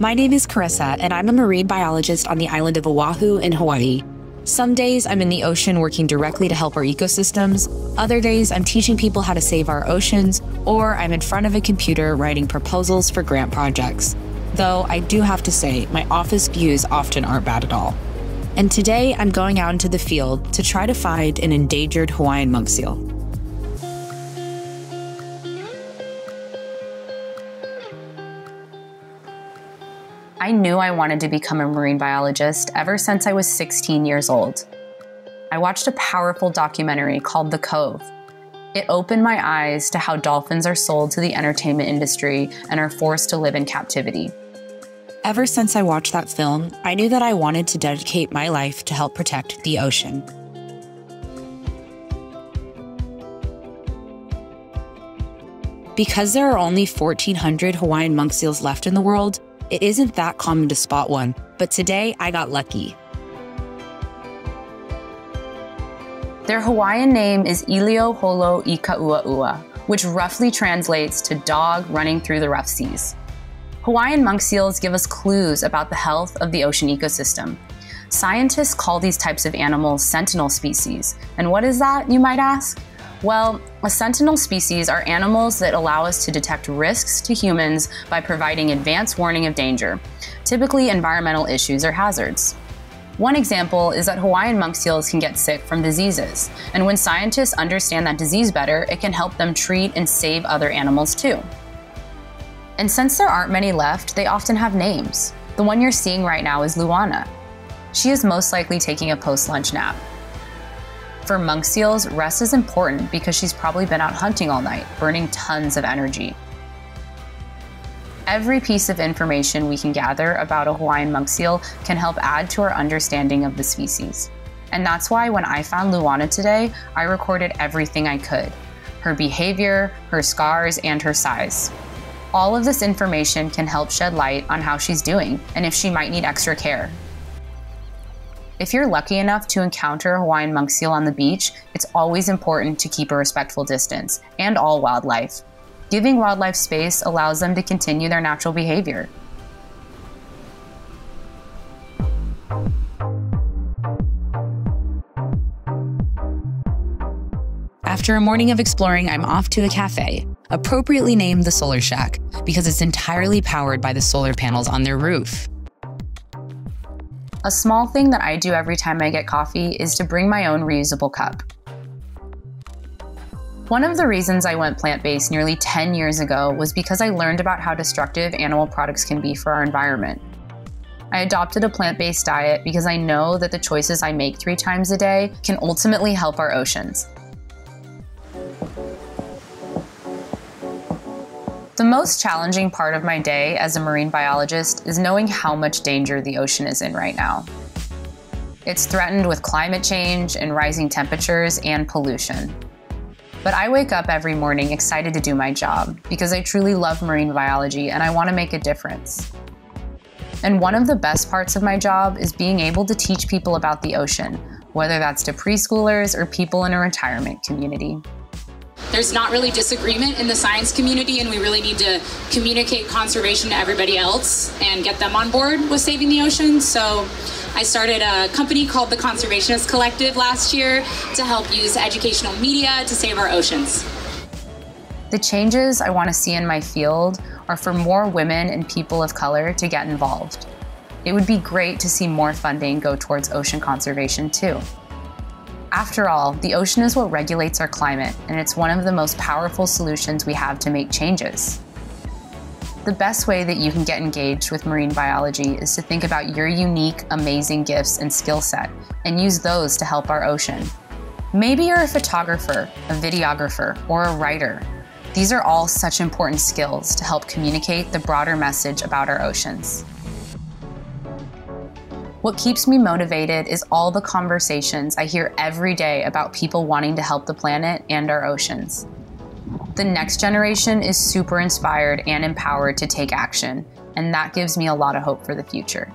My name is Carissa, and I'm a marine biologist on the island of Oahu in Hawaii. Some days I'm in the ocean working directly to help our ecosystems. Other days I'm teaching people how to save our oceans, or I'm in front of a computer writing proposals for grant projects. Though I do have to say, my office views often aren't bad at all. And today I'm going out into the field to try to find an endangered Hawaiian monk seal. I knew I wanted to become a marine biologist ever since I was 16 years old. I watched a powerful documentary called The Cove. It opened my eyes to how dolphins are sold to the entertainment industry and are forced to live in captivity. Ever since I watched that film, I knew that I wanted to dedicate my life to help protect the ocean. Because there are only 1,400 Hawaiian monk seals left in the world, it isn't that common to spot one, but today I got lucky. Their Hawaiian name is Ilio Holo Ikauaua, which roughly translates to dog running through the rough seas. Hawaiian monk seals give us clues about the health of the ocean ecosystem. Scientists call these types of animals sentinel species. And what is that, you might ask? Well, a sentinel species are animals that allow us to detect risks to humans by providing advance warning of danger, typically environmental issues or hazards. One example is that Hawaiian monk seals can get sick from diseases, and when scientists understand that disease better, it can help them treat and save other animals too. And since there aren't many left, they often have names. The one you're seeing right now is Luana. She is most likely taking a post lunch nap. For monk seals, rest is important because she's probably been out hunting all night, burning tons of energy. Every piece of information we can gather about a Hawaiian monk seal can help add to our understanding of the species. And that's why when I found Luana today, I recorded everything I could her behavior, her scars, and her size. All of this information can help shed light on how she's doing and if she might need extra care. If you're lucky enough to encounter a Hawaiian monk seal on the beach, it's always important to keep a respectful distance, and all wildlife. Giving wildlife space allows them to continue their natural behavior. After a morning of exploring, I'm off to a cafe, appropriately named the Solar Shack, because it's entirely powered by the solar panels on their roof. A small thing that I do every time I get coffee is to bring my own reusable cup. One of the reasons I went plant based nearly 10 years ago was because I learned about how destructive animal products can be for our environment. I adopted a plant based diet because I know that the choices I make three times a day can ultimately help our oceans. The most challenging part of my day as a marine biologist is knowing how much danger the ocean is in right now. It's threatened with climate change and rising temperatures and pollution. But I wake up every morning excited to do my job because I truly love marine biology and I want to make a difference. And one of the best parts of my job is being able to teach people about the ocean, whether that's to preschoolers or people in a retirement community there's not really disagreement in the science community, and we really need to communicate conservation to everybody else and get them on board with saving the ocean. So I started a company called the Conservationist Collective last year to help use educational media to save our oceans. The changes I want to see in my field are for more women and people of color to get involved. It would be great to see more funding go towards ocean conservation too. After all, the ocean is what regulates our climate, and it's one of the most powerful solutions we have to make changes. The best way that you can get engaged with marine biology is to think about your unique, amazing gifts and skill set and use those to help our ocean. Maybe you're a photographer, a videographer, or a writer. These are all such important skills to help communicate the broader message about our oceans. What keeps me motivated is all the conversations I hear every day about people wanting to help the planet and our oceans. The next generation is super inspired and empowered to take action, and that gives me a lot of hope for the future.